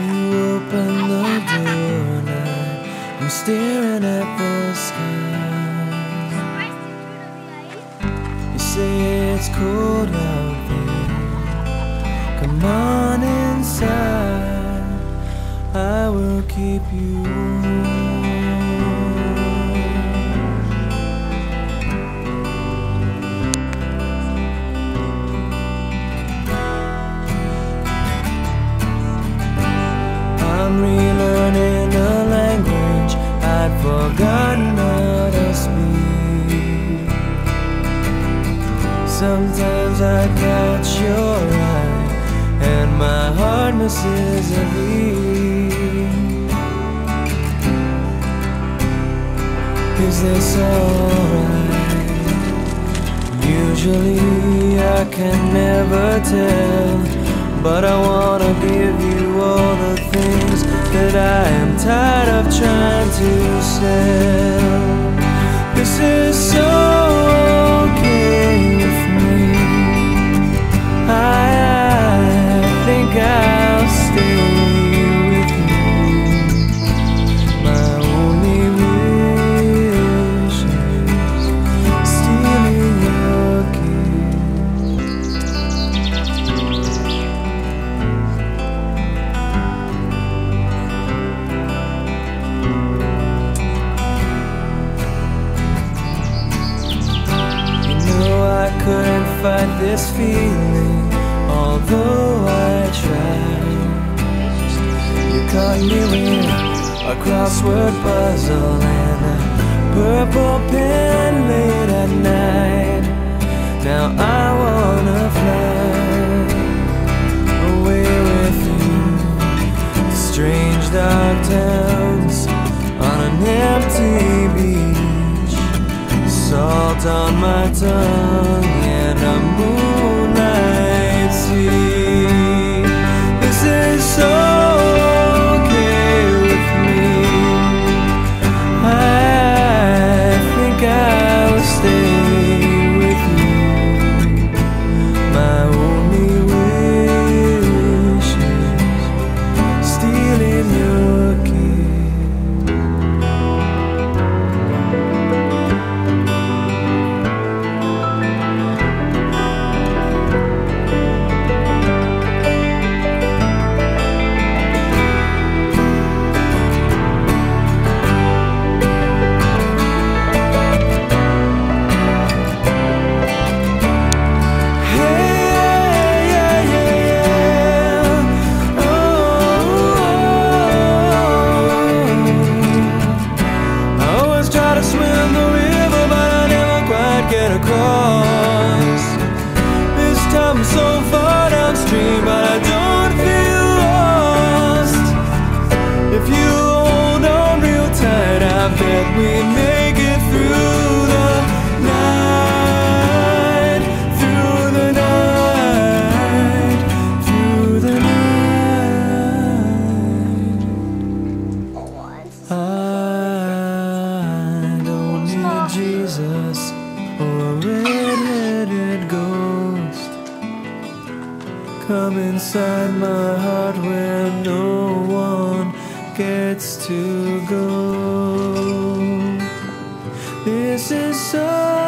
You open the door and I am staring at the sky. You say it's cold out there. Come on inside. I will keep you warm. Sometimes I catch your eye, and my heart misses a beat. Is this alright? Usually I can never tell. But I wanna give you all the things that I am tired of trying to sell. Fight this feeling, although I try. You caught me with a crossword puzzle and a purple pen late at night. Now I wanna fly away with you strange dark towns on an empty beach. Salt on my tongue or a red-headed ghost. Come inside my heart where no one gets to go. This is so